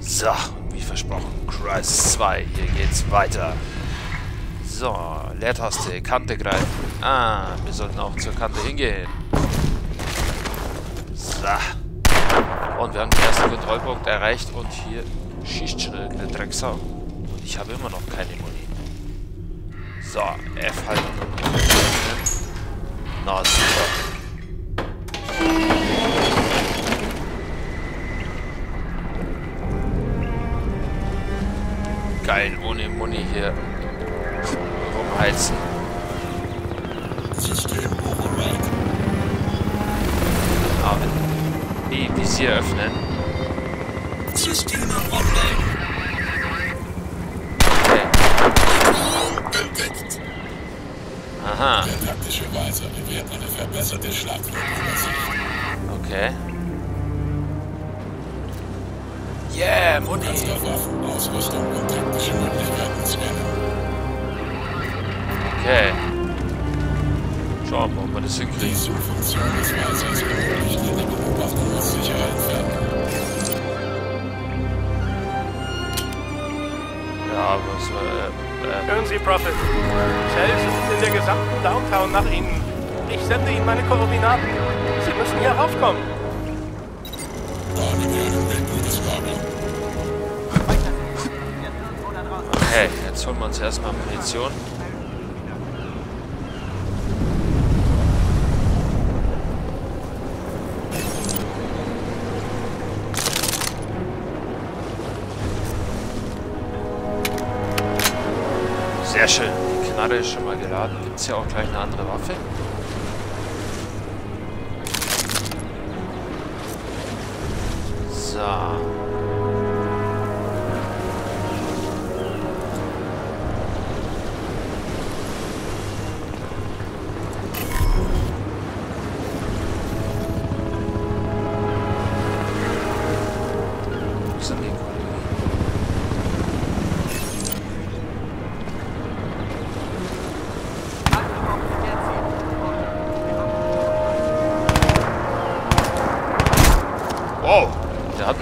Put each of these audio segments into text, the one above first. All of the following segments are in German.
So, wie versprochen, Crisis 2. Hier geht's weiter. So, Leertaste, Kante greifen. Ah, wir sollten auch zur Kante hingehen. So. Und wir haben den ersten Kontrollpunkt erreicht und hier schießt schon irgendeine Drecksau. Und ich habe immer noch keine Muni. So, F halten Na super. Geil, ohne Muni hier rumheizen. System override. Aber die Visier öffnen. Systeme online. Okay. Aha, Der taktische Weiser bewährt eine verbesserte Schlagflugübersicht. okay. Yeah, Muni. Kannst auf Waffen, Ausrüstung und taktische Möglichkeiten scannen. Okay. Schauen wir mal, ob wir das Die hinkriegen. Suchfunktion des Weisers ermöglicht eine Beobachtung aus Entfernung. Ja, was, äh, äh, Hören Sie, Prophet. Shells ist in der gesamten Downtown nach Ihnen. Ich sende Ihnen meine Koordinaten. Sie müssen hier raufkommen. Wahrnehme einen Weg, gutes Lager. Jetzt holen wir uns erstmal Munition. Sehr schön. Die Knarre ist schon mal geladen. Gibt es hier auch gleich eine andere Waffe? So.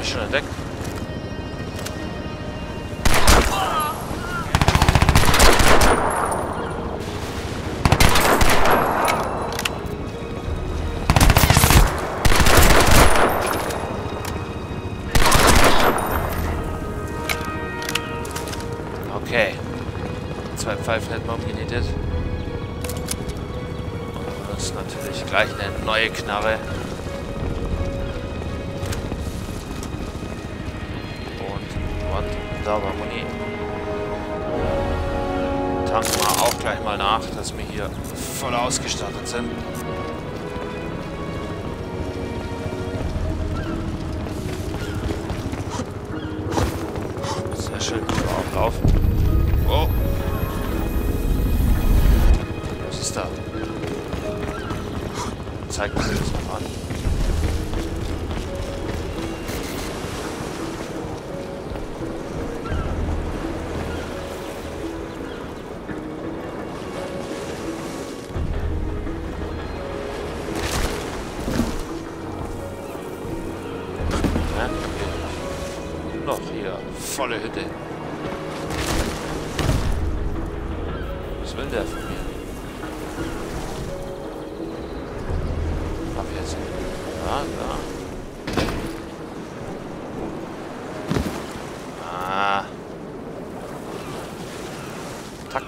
Mich schon entdeckt. Okay. Zwei Pfeifen hätten wir umgenietet. Und uns natürlich gleich eine neue Knarre. Da war Muni. Tanken wir auch gleich mal nach, dass wir hier voll ausgestattet sind. Sehr schön, auch laufen. Oh. Was ist da? Zeig mir das mal an.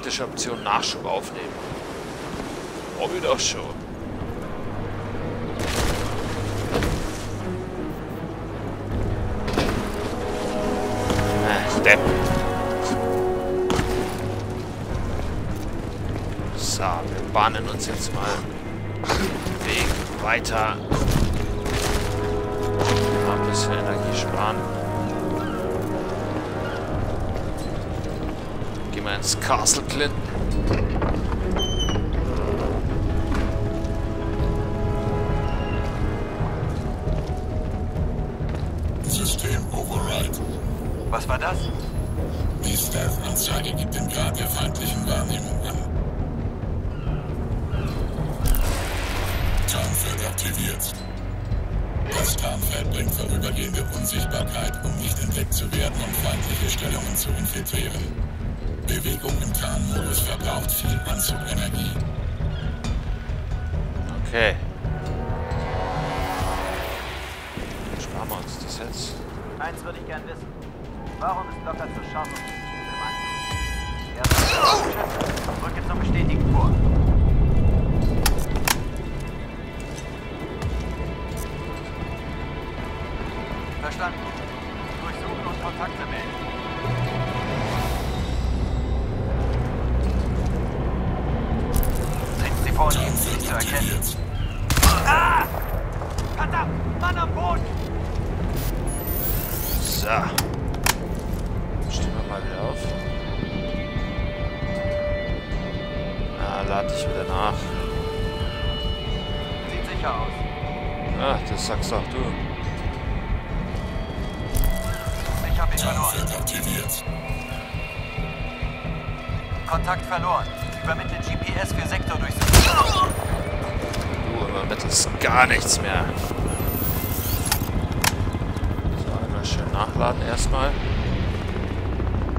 Taktische Option Nachschub aufnehmen. Oh, doch schon. Ah, Depp. So, wir bahnen uns jetzt mal den Weg weiter. Mal ein bisschen Energie sparen. Gehen wir ins Castle Clinton. System override. Was war das? Die Stealth-Anzeige gibt den Grad der feindlichen Wahrnehmung an. Tarnfeld aktiviert. Das Tarnfeld bringt vorübergehende Unsichtbarkeit, um nicht entdeckt zu werden und feindliche Stellungen zu infiltrieren. Bewegung im Tarnmodus verbraucht viel Anzugenergie. Okay. Sparen wir uns das jetzt. Eins würde ich gern wissen. Warum ist Locker zu scharf auf dieses Typ im Anzug? Er zum Bestätigen vor. Verstanden. Durchsuchen und Kontakte melden. So. Stehen wir mal wieder auf. Ah, lade ich wieder nach. Sieht sicher aus. Ah, das sagst auch du. Ich hab ihn verloren. Aktiviert. Kontakt verloren. Übermittle GPS für Sektordurchsuchung. Du übermittelst gar nichts mehr. Schön nachladen erstmal.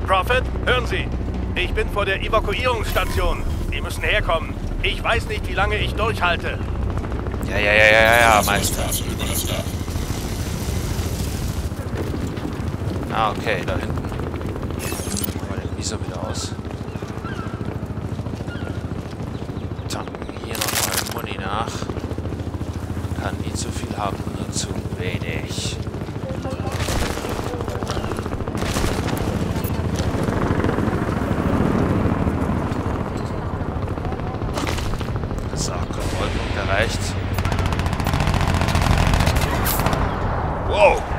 Prophet, hören Sie. Ich bin vor der Evakuierungsstation. Sie müssen herkommen. Ich weiß nicht, wie lange ich durchhalte. Ja, ja, ja, ja, ja, ja, Meister. Ah, okay, da hinten. Machen wir den Visor wieder aus. Tanken hier nochmal Muni nach. Kann nie zu viel haben, nur zu wenig. So, Kontrollpunkt erreicht. Wow!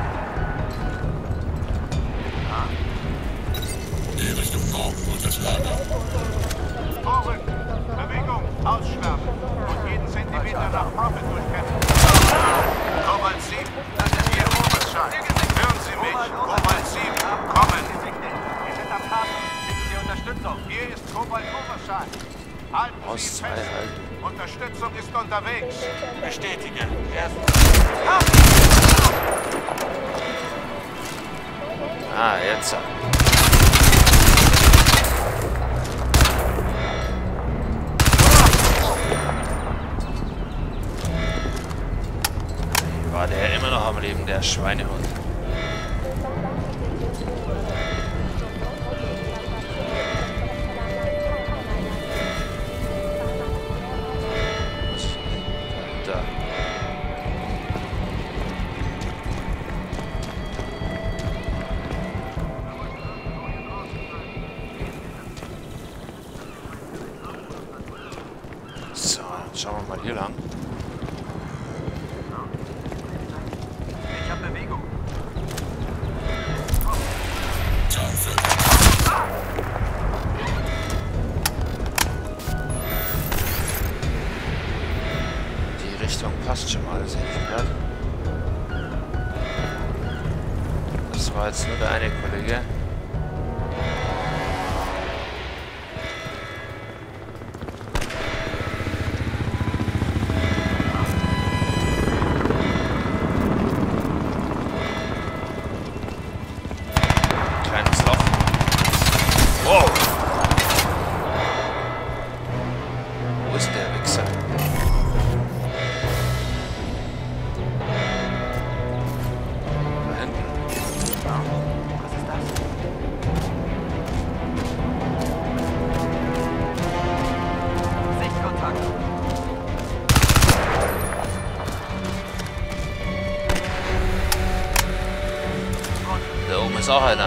Ah, jetzt. War der immer noch am Leben, der Schweinehund. Mal hier lang. Ist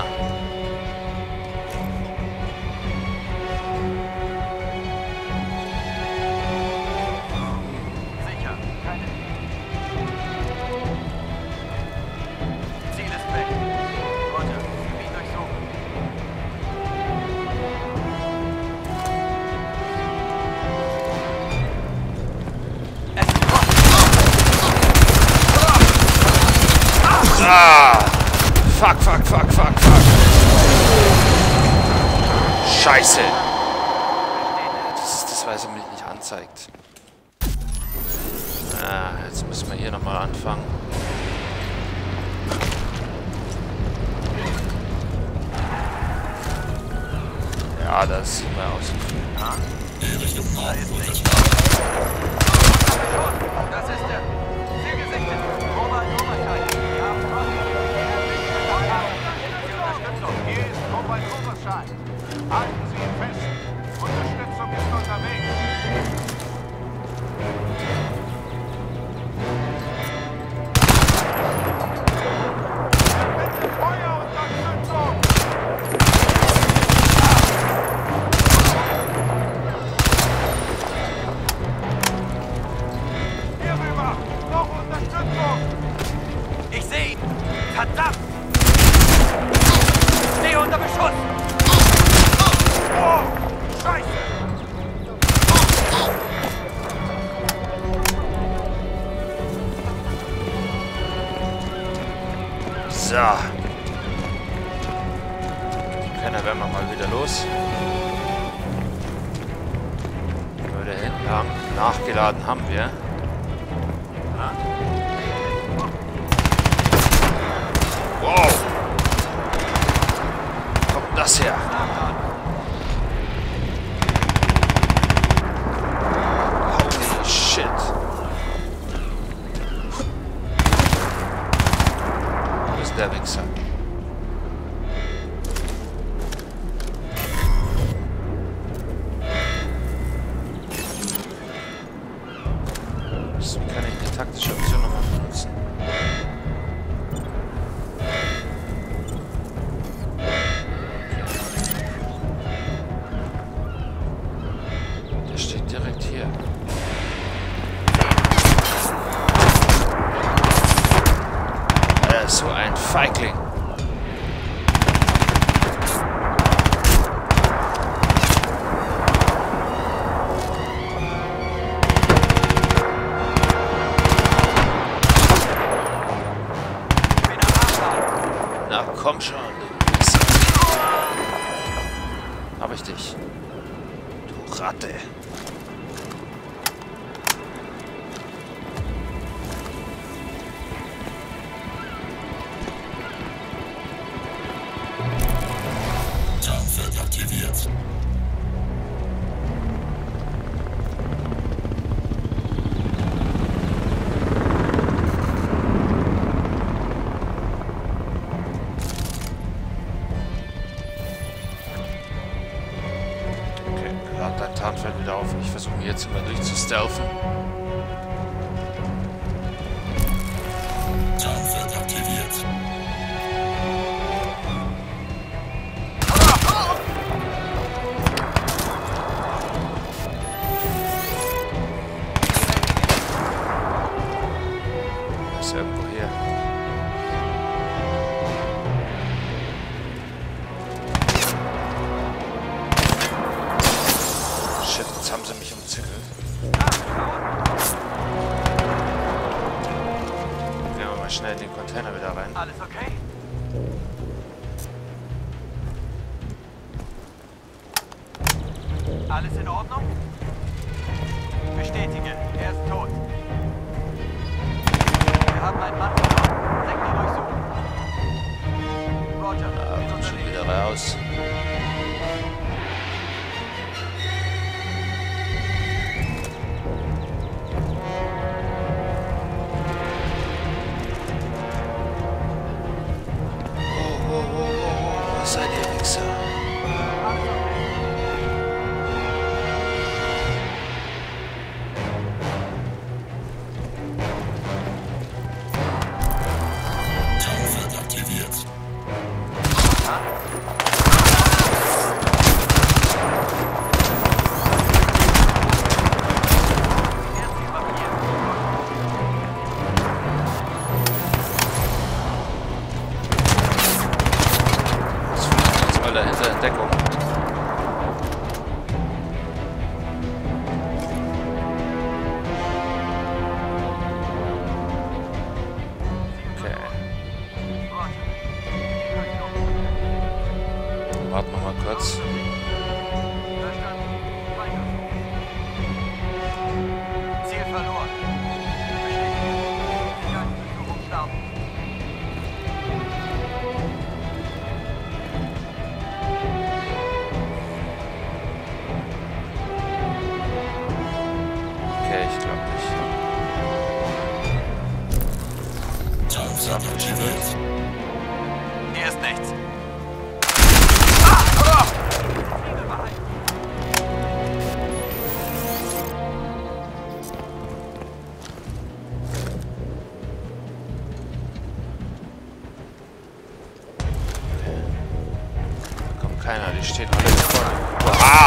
Ah! Fuck, fuck, fuck, Scheiße! Das ist das, was er mich nicht anzeigt. Ah, jetzt müssen wir hier nochmal anfangen. Ja, das sieht mal aus. Richtung Norden. shine. Eins ihn fest So. Die Penner werden wir mal wieder los. Leute, hinten haben nachgeladen haben wir. Wow! Wo kommt das her? rester avec ça. jetzt immer durch zu stealthen. Aktiviert. Sehr gut. house. keiner, die steht alle vorne. Ah!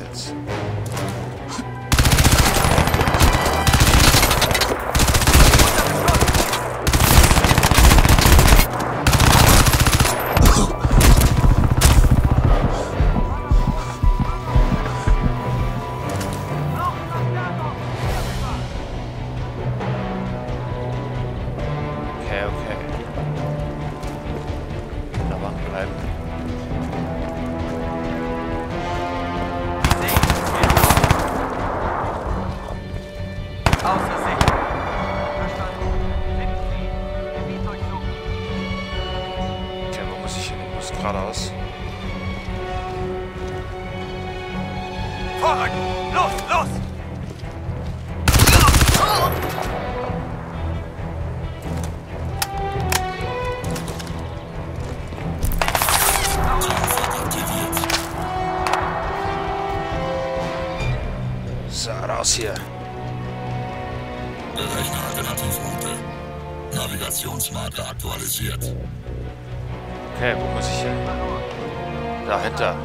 assets. berechne Alternativroute. Navigationsmarke aktualisiert. Okay, wo muss ich hin? Dahinter.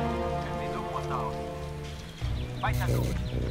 Weiter so.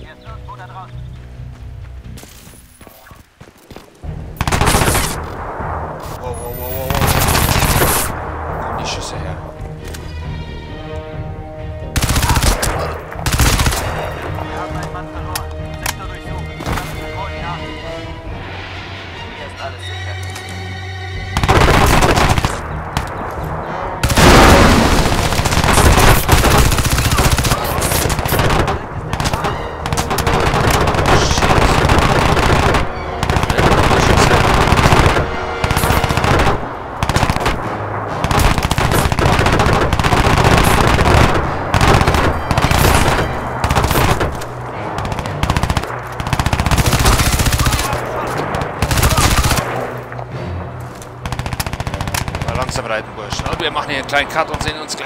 kleinen Cut und sehen uns